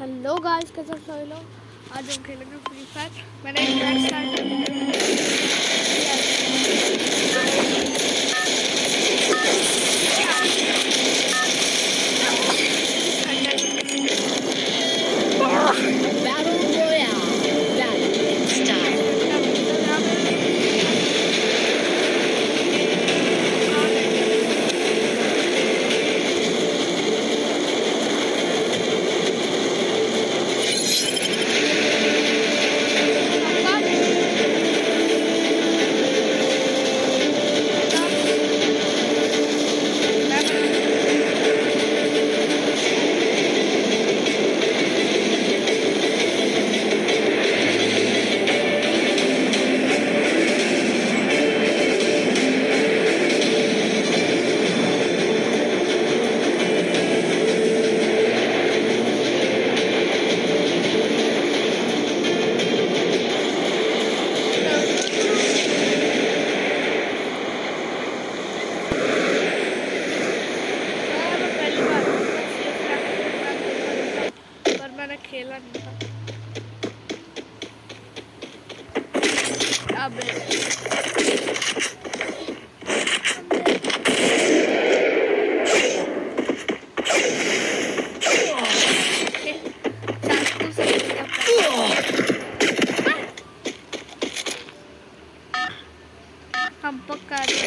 Hello guys कैसे हो सभी लोग? आज हम खेलेंगे फ्री फायर मैंने स्टार्ट खेला नहीं था। अब चाकू से किया हम पक्का अरे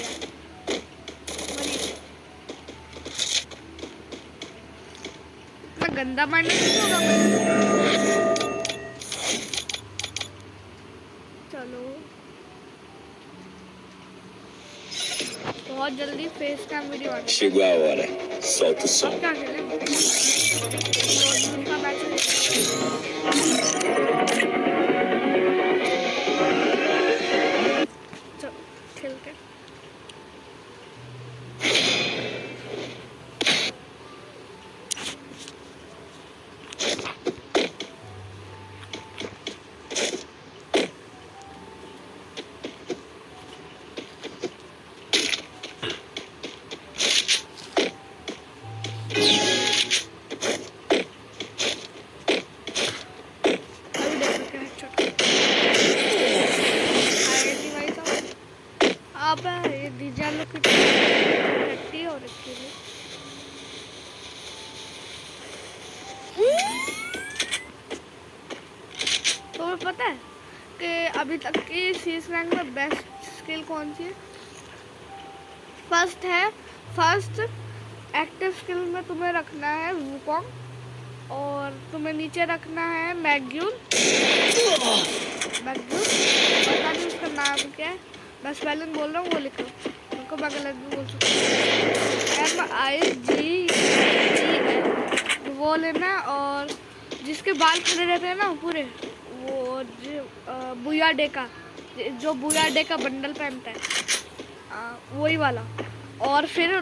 यार मरी मैं नहीं होगा चलो बहुत जल्दी फेस का वीडियो आ Chegou a hora. Solta o som. क्या खेलें का मैच पता है कि अभी तक की सीस रैंक में बेस्ट स्किल कौन सी है? फ़र्स्ट है फ़र्स्ट एक्टिव स्किल में तुम्हें रखना है वुकॉन्ग और तुम्हें नीचे रखना है मैग्यूल मैग्यूल पता नहीं उसका नाम क्या है। मैं स्पेलिंग बोल रहा हूँ, वो लिखो। उनको मैं गलत भी बोल सकती हूँ। एम आई जी वो लेना और जिसके बाल खड़े रहते हैं ना पूरे। वो बुया डे का जो बुया डे का बंडल पहनता है। वही वाला। और फिर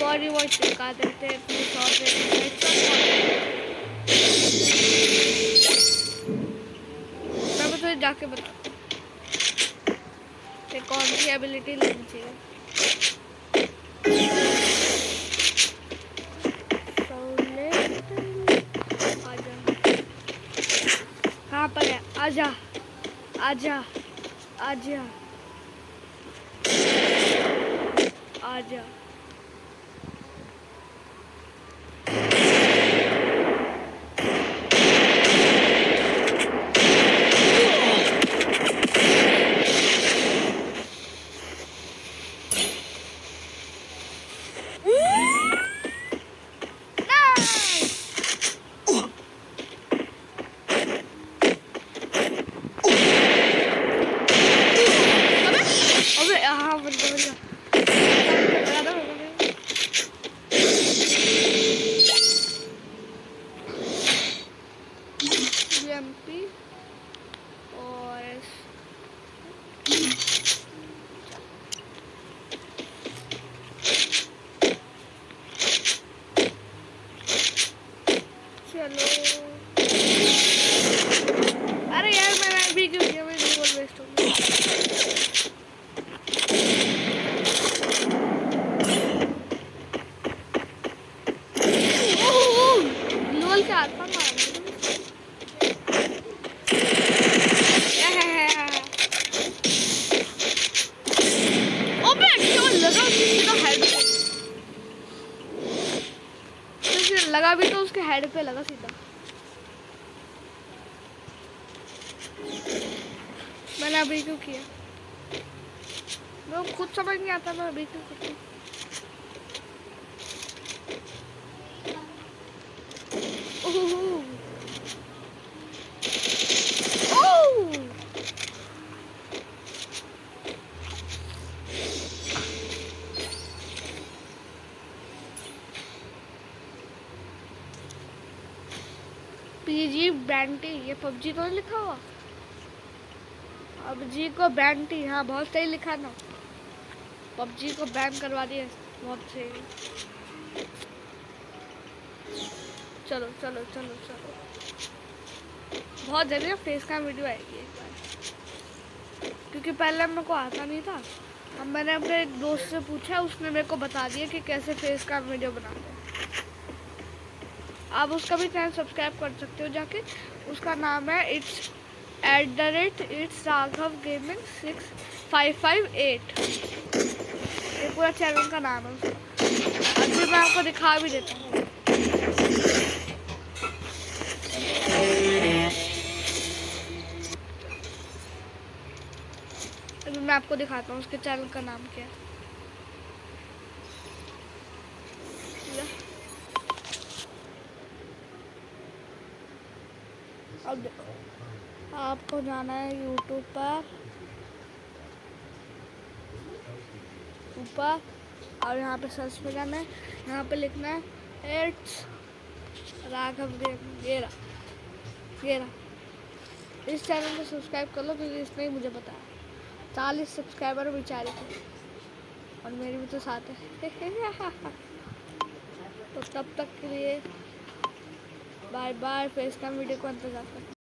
बॉडी। वॉश चिपका देते जाके बता कौन सी एबिलिटी लेनी चाहिए। आजा आजा आजा आजा अबे हाँ बन गया बन गया लगा उसके सीधा हेड पे तो फिर लगा भी तो उसके हेड पे लगा सीधा। मैंने अभी क्यों किया? मैं खुद समझ नहीं आता मैं अभी क्यों करती बैंटी ये पबजी तो लिखा हुआ? पबजी को बैंटी हाँ बहुत सही लिखा ना। पबजी को बैन करवा दिए बहुत सही। चलो चलो चलो चलो। बहुत जल्दी ना फेस का वीडियो आएगी एक बार। क्योंकि पहले मेरे को आता नहीं था। अब मैंने अपने एक दोस्त से पूछा, उसने मेरे को बता दिया कि कैसे फेस का वीडियो बनाते हैं। आप उसका भी चैनल सब्सक्राइब कर सकते हो जाके। उसका नाम है it's at the rate it's Raghav gaming six five five eight. ये पूरा चैनल का नाम है उसका। अभी मैं आपको दिखा भी देता हूँ। अभी मैं आपको दिखाता हूँ उसके चैनल का नाम क्या है ले। अब देखो आपको जाना है यूट्यूब पर। ऊपर। और यहाँ पे सर्च पे जाना है। यहाँ पे लिखना है इट्स राघव गेरा। रहा इस चैनल को सब्सक्राइब कर लो क्योंकि इसने ही मुझे बताया। चालीस सब्सक्राइबर बेचारे थे। और मेरी भी तो साथ है। तो तब तक के लिए bye bye face cam video को इंतज़ार करते